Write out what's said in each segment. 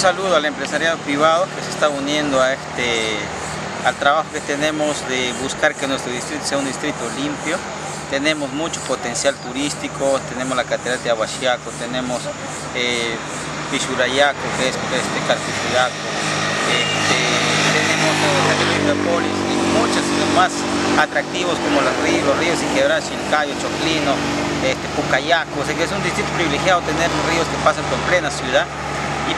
saludo al empresariado privado que se está uniendo a este, al trabajo que tenemos de buscar que nuestro distrito sea un distrito limpio. Tenemos mucho potencial turístico, tenemos la catedral de Aguaxiaco, tenemos eh, Pichurayaco, que es este, Carpijuraco, este, tenemos eh, y muchos más atractivos como los ríos, los ríos y quebradas, Chilcayo, Choclino, este, Pucayaco, o sea que es un distrito privilegiado tener ríos que pasan por plena ciudad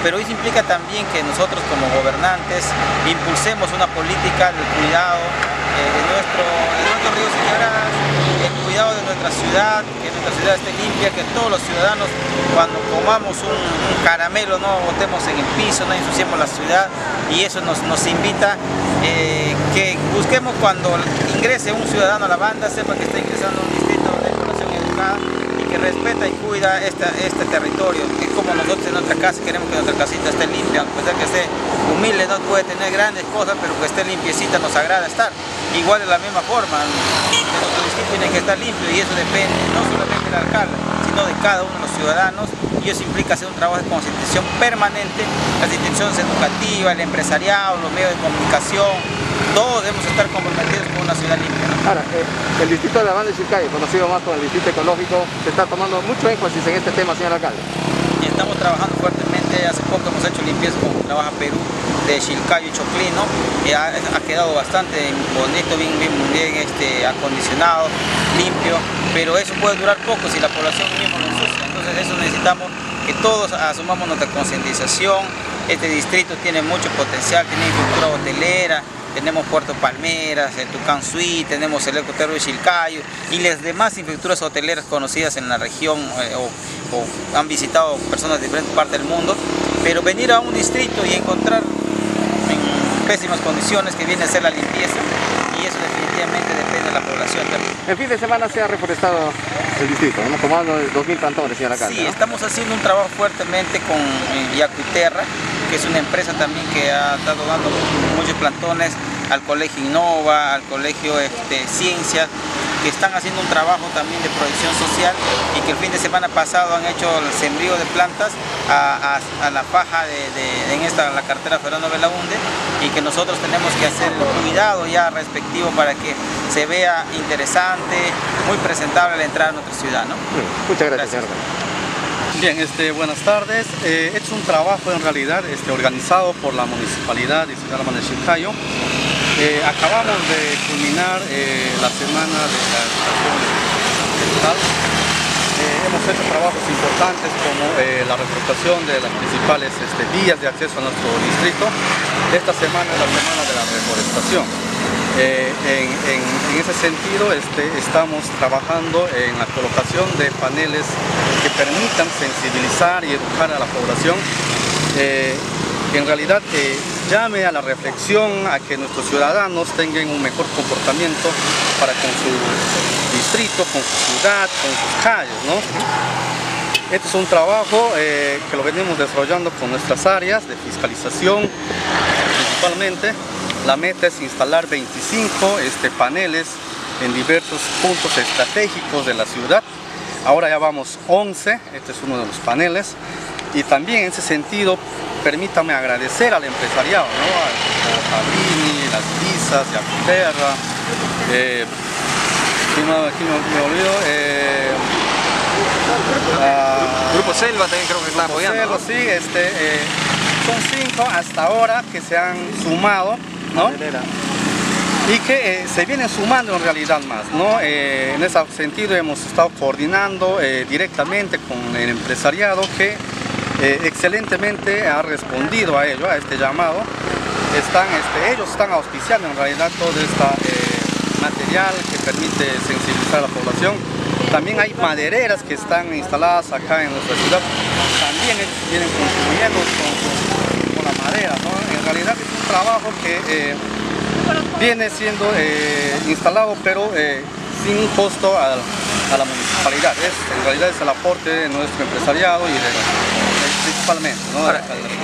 pero eso implica también que nosotros como gobernantes impulsemos una política de cuidado eh, de, nuestro, de nuestros ríos y el cuidado de nuestra ciudad, que nuestra ciudad esté limpia, que todos los ciudadanos cuando comamos un, caramelo no botemos en el piso, no ensuciemos la ciudad y eso nos, nos invita eh, que busquemos cuando ingrese un ciudadano a la banda, sepa que está ingresando a un distrito de población educada respeta y cuida este, este territorio, que como nosotros en nuestra casa queremos que nuestra casita esté limpia, a pesar que esté humilde, no puede tener grandes cosas, pero que esté limpiecita nos agrada estar. Igual de la misma forma, nuestro distrito tiene que estar limpio y eso depende no solamente del alcalde, sino de cada uno de los ciudadanos y eso implica hacer un trabajo de concientización permanente, las instituciones educativas, el empresariado, los medios de comunicación, todos debemos estar comprometidos con. Ahora, eh, el distrito de la Banda de Chilcayo, conocido más como el distrito ecológico, se está tomando mucho énfasis en este tema, señor alcalde. Y estamos trabajando fuertemente, hace poco hemos hecho limpieza con Trabaja Perú de Chilcayo y Choclino, y ha, quedado bastante bonito, bien, bien, bien este, acondicionado, limpio, pero eso puede durar poco si la población misma lo ensucia, entonces eso necesitamos que todos asumamos nuestra concientización, este distrito tiene mucho potencial, tiene infraestructura hotelera, tenemos Puerto Palmeras, el Tucán Suí, tenemos el Ecoterro de Chilcayo y las demás infraestructuras hoteleras conocidas en la región eh, o, han visitado personas de diferentes partes del mundo, pero venir a un distrito y encontrar en pésimas condiciones que viene a ser la limpieza y eso definitivamente depende de la población también. El fin de semana se ha reforestado el distrito, hemos tomado 2.000 plantones, señora alcalde. Sí, estamos haciendo un trabajo fuertemente con eh, Yacuiterra, que es una empresa también que ha estado dando muchos plantones al Colegio Innova, al Colegio este, Ciencias, que están haciendo un trabajo también de proyección social y que el fin de semana pasado han hecho el sembrío de plantas a, la faja de, en esta la cartera Fernando Belaunde y que nosotros tenemos que hacer el cuidado ya respectivo para que se vea interesante, muy presentable la entrada a nuestra ciudad. ¿no? Muchas gracias, Bien, este, buenas tardes. Eh, hecho un trabajo en realidad este, organizado por la Municipalidad de Ciudad de Chilcayo. Eh, acabamos de culminar eh, la semana de la educación ambiental. Eh, hemos hecho trabajos importantes como la reforestación de las principales este, vías de acceso a nuestro distrito. Esta semana es la semana de la reforestación. En, en, ese sentido este, estamos trabajando en la colocación de paneles que permitan sensibilizar y educar a la población eh, en realidad eh, llame a la reflexión, a que nuestros ciudadanos tengan un mejor comportamiento para con su distrito, con su ciudad, con sus calles. Este es un trabajo eh, que lo venimos desarrollando con nuestras áreas de fiscalización principalmente. La meta es instalar 25 este, paneles en diversos puntos estratégicos de la ciudad Ahora ya vamos 11, este es uno de los paneles. Y también en ese sentido, permítame agradecer al empresariado, ¿no? a Fabrini, las Lisas, Yacuterra, eh, me, me olvido, eh, Grupo Selva también creo que está apoyando. Selva, sí, este, eh, son cinco hasta ahora que se han sumado, ¿no? y que eh, se vienen sumando en realidad más. ¿no? Eh, en ese sentido hemos estado coordinando eh, directamente con el empresariado que excelentemente ha respondido a ello, a este llamado. Están, este, ellos están auspiciando en realidad todo este material que permite sensibilizar a la población. También hay madereras que están instaladas acá en nuestra ciudad. También vienen contribuyendo con, con, la madera. ¿no? En realidad es un trabajo que viene siendo eh, instalado pero eh, sin costo a, la municipalidad. en realidad es el aporte de nuestro empresariado y principalmente.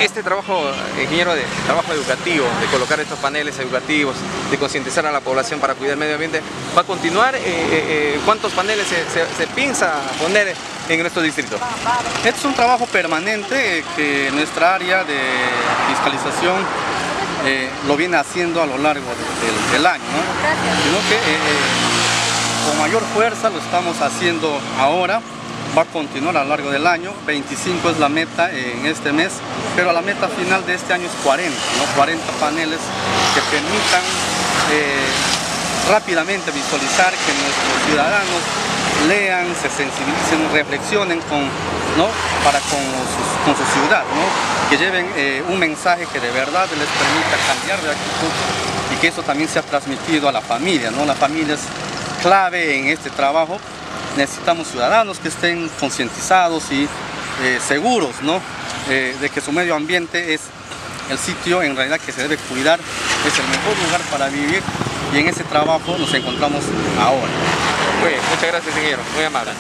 este trabajo, ingeniero, de trabajo educativo, de colocar estos paneles educativos, de concientizar a la población para cuidar el medio ambiente, ¿va a continuar? Eh, ¿Cuántos paneles se, se, piensa poner en nuestro distrito? Este es un trabajo permanente que nuestra área de fiscalización eh, lo viene haciendo a lo largo del, del año, ¿no? sino que eh, eh, con mayor fuerza lo estamos haciendo ahora, va a continuar a lo largo del año, 25 es la meta en este mes, pero la meta final de este año es 40, ¿no? 40 paneles que permitan rápidamente visualizar que nuestros ciudadanos lean, se sensibilicen, reflexionen con, ¿no? para con, su ciudad, ¿no? que lleven eh, un mensaje que de verdad les permita cambiar de actitud y que eso también sea transmitido a la familia. ¿no? La familia es clave en este trabajo. Necesitamos ciudadanos que estén concientizados y eh, seguros ¿no? Eh, de que su medio ambiente es el sitio en realidad que se debe cuidar, es el mejor lugar para vivir y en ese trabajo nos encontramos ahora. Muy bien, muchas gracias ingeniero, muy amable.